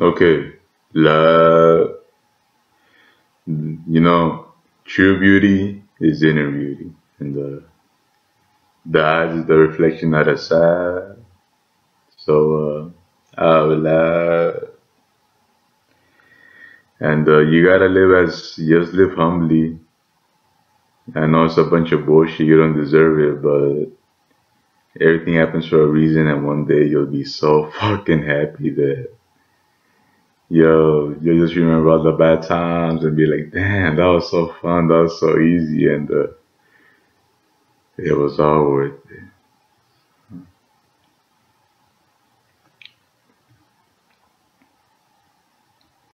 Okay, love. You know, true beauty is inner beauty, and the eyes is the reflection of the side. So, uh, I love, and uh, you gotta live as just live humbly. I know it's a bunch of bullshit. You don't deserve it, but everything happens for a reason, and one day you'll be so fucking happy that yo, you just remember all the bad times and be like, damn, that was so fun, that was so easy, and uh, it was all worth.